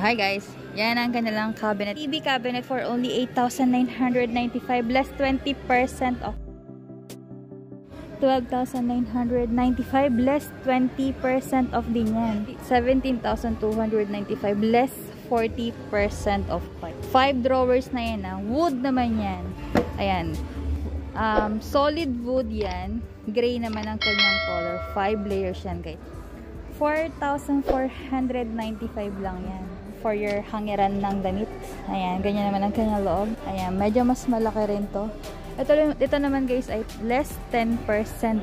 hi guys. Yan ang kanilang cabinet. TV cabinet for only 8,995 less 20% off. 12,995 less 20% off din yan. 17,295 less 40% off. 5 drawers na yan ah. Wood naman yan. Ayan. Um, solid wood yan. Gray naman ang kanyang color. 5 layers yan guys. 4,495 lang yan for your hangiran ng damit. Ayan, ganyan naman ang kanyang loob. Ayan, medyo mas malaki rin to. Ito, ito naman guys ay less 10%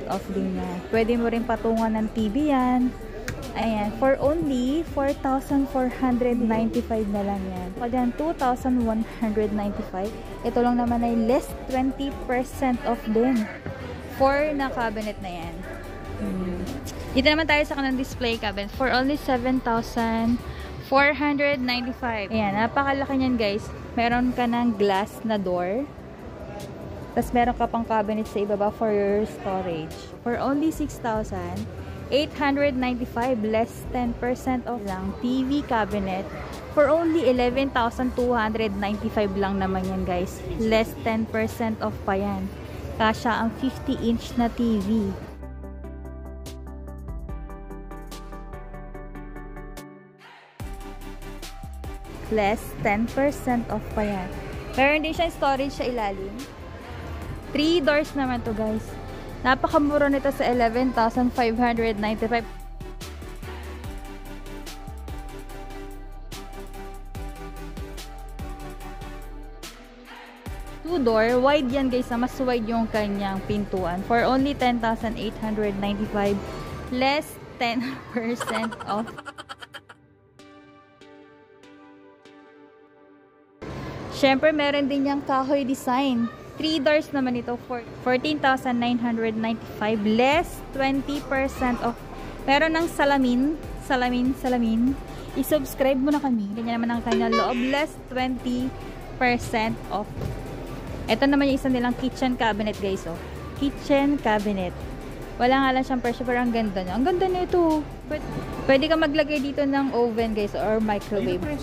off din niya. Pwede mo rin patungan ng TV yan. Ayan, for only 4,495 na lang yan. O dyan, 2,195. Ito lang naman ay less 20% off din. For na cabinet na yan. Hmm. Dito naman tayo sa kanang display cabinet for only 7,495. Ayan, napakalaki niyan guys. Meron ka ng glass na door. Tapos meron ka pang cabinet sa ibaba for your storage. For only 6,895 less 10% off lang. TV cabinet. For only 11,295 lang naman yan guys. Less 10% off pa yan. Kasha ang 50 inch na TV. Less 10% off pa yan. Meron din siyang storage sa ilalim. 3 doors naman to guys. Napakamura nito sa 11,595. Two door, wide yan guys, mas wide yung kanyang pintuan. For only 10,895, less 10% off. Siyempre, meron din yung kahoy design. 3 doors naman ito for 14,995 less 20% off. Meron ng salamin, salamin, salamin. I-subscribe mo na kami. Ganyan naman ang kanya loob. Less 20% off. Ito naman yung isa nilang kitchen cabinet guys. Oh. Kitchen cabinet. Wala nga lang siyang pressure pero ang ganda niya. Ang ganda nito. Pwede, ka maglagay dito ng oven guys or microwave. Ay,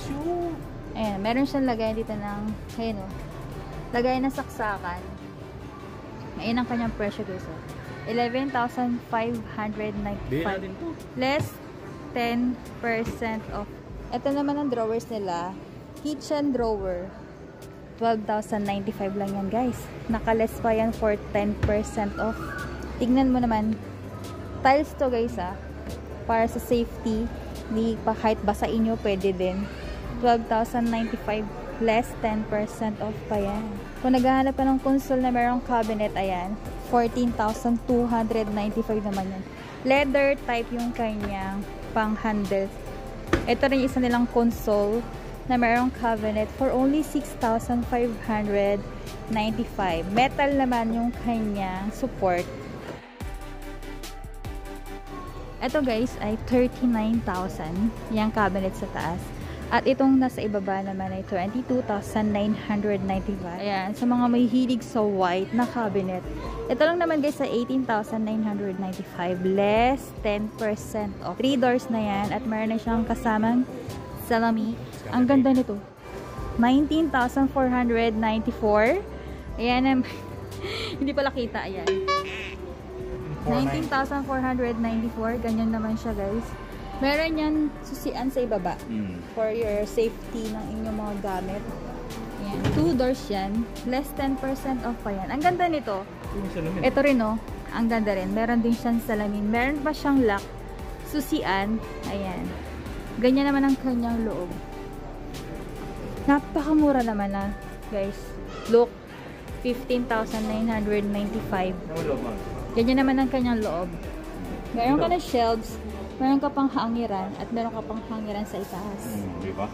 Ayan, meron siyang lagay dito ng, ayun o, lagay na saksakan. Ayan ang kanyang presyo guys o. 11,595. Less 10% off. Ito naman ang drawers nila. Kitchen drawer. 12,095 lang yan guys. Nakaless pa yan for 10% off. Tignan mo naman. Tiles to guys ah. Para sa safety. Hindi pa kahit basain nyo pwede din. 12,095 less 10% off pa yan. Kung naghahanap pa ng console na merong cabinet, ayan, 14,295 naman yan. Leather type yung kanyang pang handle. Ito rin isa nilang console na merong cabinet for only 6,595. Metal naman yung kanyang support. Ito guys ay 39,000 yung cabinet sa taas. At itong nasa ibaba naman ay 22,995. Ayan, sa mga may hilig sa white na cabinet. Ito lang naman guys sa 18,995. Less 10% off. 3 doors na yan at meron na siyang kasamang salami. Ang ganda nito. 19,494. Ayan, hindi pala kita. Ayan. 19,494. Ganyan naman siya guys. Meron yan susian sa ibaba. Mm. For your safety ng inyong mga gamit. Yan. Two doors yan. Less 10% off pa yan. Ang ganda nito. Ito rin oh. Ang ganda rin. Meron din siyang salamin. Meron pa siyang lock. Susian. Ayan. Ganyan naman ang kanyang loob. Napakamura naman na. Guys. Look. 15,995. Ganyan naman ang kanyang loob. Meron ka na shelves meron ka pang hangiran at meron ka pang hangiran sa itaas. Hmm, di ba?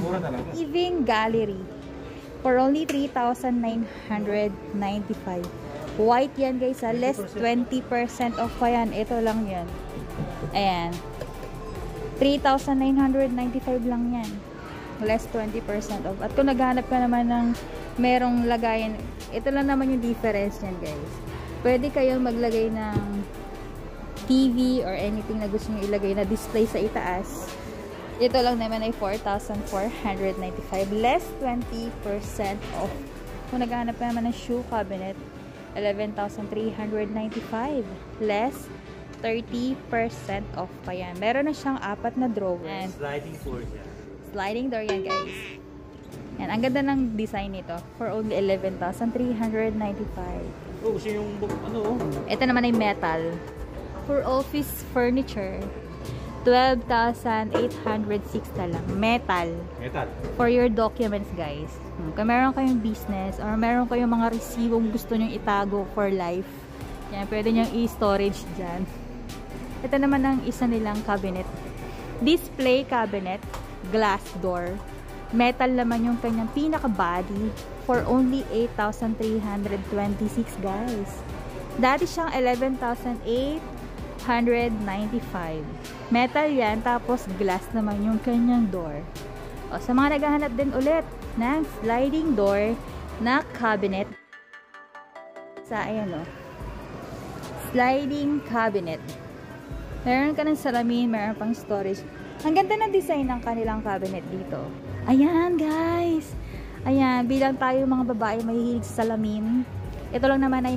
Mura talaga. Living gallery for only 3,995. White yan guys ha. Less 20% off pa yan. Ito lang yan. Ayan. 3,995 lang yan. Less 20% off. At kung naghanap ka naman ng merong lagayan, ito lang naman yung difference yan guys. Pwede kayong maglagay ng TV or anything na gusto nyo ilagay na display sa itaas. Ito lang naman ay 4,495. Less 20% off. Kung naghahanap naman ng shoe cabinet, 11,395. Less 30% off pa yan. Meron na siyang apat na drawers. Sliding door siya. Sliding door yan, guys. Yan, ang ganda ng design nito. For only 11,395. Oh, gusto yung ano oh. Ito naman ay metal. For office furniture, 12,806 na lang. Metal. Metal. For your documents, guys. Hmm, Kung meron kayong business or meron kayong mga resibong gusto nyong itago for life, yan, pwede nyong i-storage dyan. Ito naman ang isa nilang cabinet. Display cabinet, glass door. Metal naman yung kanyang pinaka-body for only 8,326 guys. Dati siyang 11,895. Metal yan, tapos glass naman yung kanyang door. O, sa mga naghahanap din ulit ng sliding door na cabinet. Sa, ayan o. Sliding cabinet. Meron ka ng salamin, meron pang storage. Ang ganda ng design ng kanilang cabinet dito. Ayan, guys! Ayan, bilang tayo mga babae mahihilig sa salamin, ito lang naman ay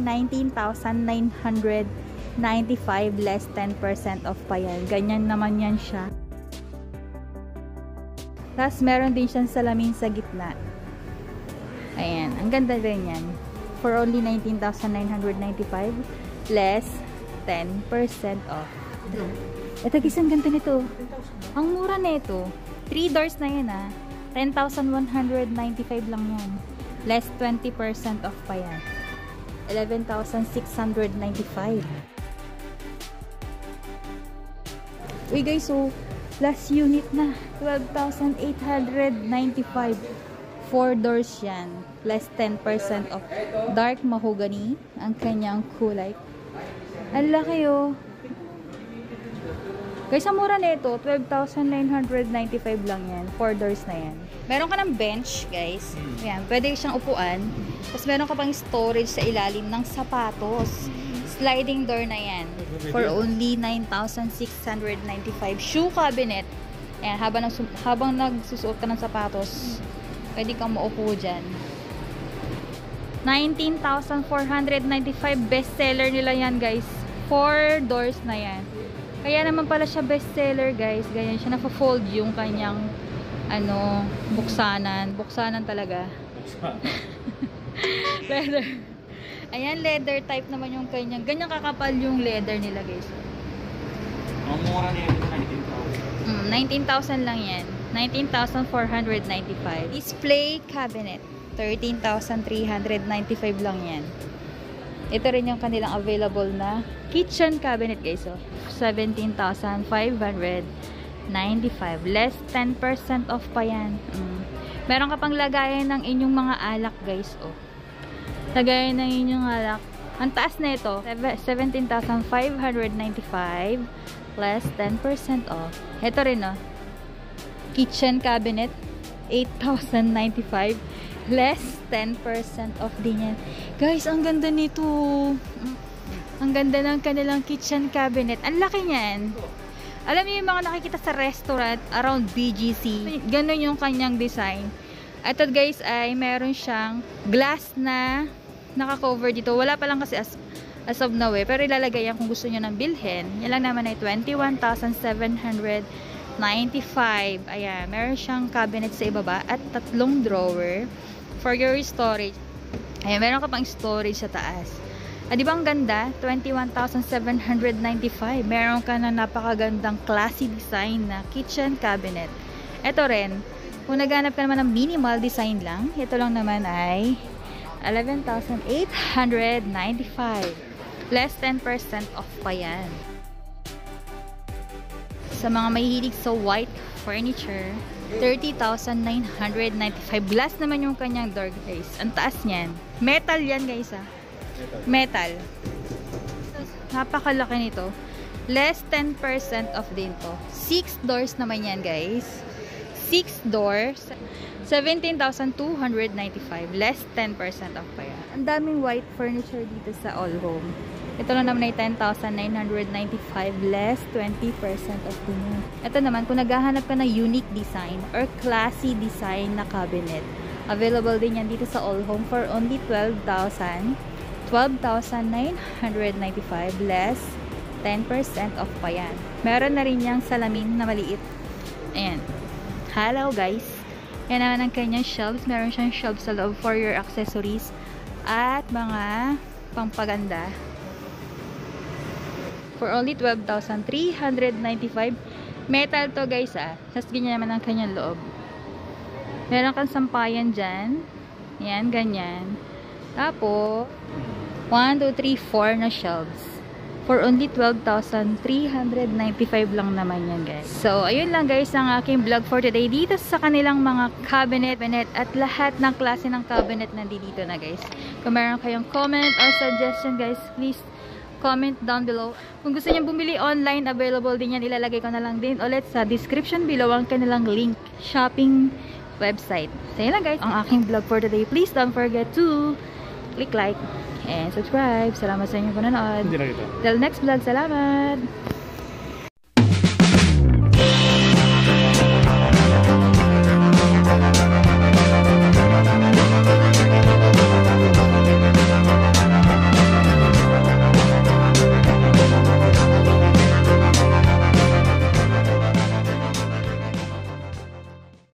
19,995 less 10% off pa yan. Ganyan naman yan siya. Tapos, meron din siyang salamin sa gitna. Ayan, ang ganda rin yan. For only 19,995 less 10% off. Ito guys, ang ganda nito. Ang mura nito. 3 doors na yan ah. 10,195 lang yan. Less 20% off pa yan. 11,695. Uy guys, so last unit na. 12,895. 4 doors yan. Less 10% off. Dark mahogany. Ang kanyang kulay. Ang laki oh. Guys, ang mura nito, 12,995 lang yan. 4 doors na yan. Meron ka ng bench, guys. Yan, pwede siyang upuan. Tapos meron ka pang storage sa ilalim ng sapatos. Sliding door na yan. For only 9,695. Shoe cabinet. Ayan, habang, nagsu- habang nagsusuot ka ng sapatos, pwede kang maupo dyan. 19,495 bestseller nila yan, guys. 4 doors na yan. Kaya naman pala siya bestseller, guys. Ganyan siya nafa-fold yung kanyang ano, buksanan. Buksanan talaga. leather. Ayan, leather type naman yung kanyang. Ganyan kakapal yung leather nila, guys. Ang mura niya yung 19,000. Mm, 19,000 lang yan. 19,495. Display cabinet. 13,395 lang yan. Ito rin yung kanilang available na kitchen cabinet, guys. So, 17,595. Less 10% off pa yan. Mm. Meron ka pang lagayan ng inyong mga alak, guys. Oh. Lagayan ng inyong alak. Ang taas na ito, 17,595 less 10% off. Ito rin, oh. Kitchen cabinet, 8,095 less 10% off din yan. Guys, ang ganda nito. Ang ganda ng kanilang kitchen cabinet. Ang laki niyan. Alam niyo yung mga nakikita sa restaurant around BGC. Ganun yung kanyang design. Ito guys ay meron siyang glass na naka-cover dito. Wala pa lang kasi as, as of now eh. Pero ilalagay yan kung gusto niyo ng bilhin. Yan lang naman ay 21,795. Ayan. Meron siyang cabinet sa ibaba at tatlong drawer for your storage. Ayan. Meron ka pang storage sa taas. Ah, di ba ang ganda? 21,795. Meron ka na napakagandang classy design na kitchen cabinet. Ito rin, kung naghanap ka naman ng minimal design lang, ito lang naman ay 11,895. Less 10% off pa yan. Sa mga mahihilig sa white furniture, 30,995. Glass naman yung kanyang door guys. Ang taas niyan. Metal yan guys ah. Metal. Napakalaki nito. Less 10% off din to. 6 doors naman yan, guys. 6 doors. 17,295. Less 10% off pa yan. Ang daming white furniture dito sa All Home. Ito lang naman ay 10,995 less 20% off din yun. Ito naman, kung naghahanap ka ng unique design or classy design na cabinet, available din yan dito sa All Home for only 12,000 12,995 less 10% off pa yan. Meron na rin yung salamin na maliit. Ayan. Hello guys! Yan naman ang kanyang shelves. Meron siyang shelves sa loob for your accessories at mga pampaganda. For only 12,395 metal to guys ah. Tapos ganyan naman ang kanyang loob. Meron kang sampayan dyan. Yan, ganyan. Tapos 1, 2, 3, 4 na shelves for only 12,395 lang naman yan guys. So, ayun lang guys ang aking vlog for today dito sa kanilang mga cabinet, cabinet at lahat ng klase ng cabinet nandito na guys. Kung meron kayong comment or suggestion guys, please comment down below. Kung gusto niyo bumili online, available din yan. Ilalagay ko na lang din ulit sa description below ang kanilang link shopping website. So, yun lang guys, ang aking vlog for today. Please don't forget to click like and subscribe. Salamat sa inyong panonood. Till next vlog, salamat!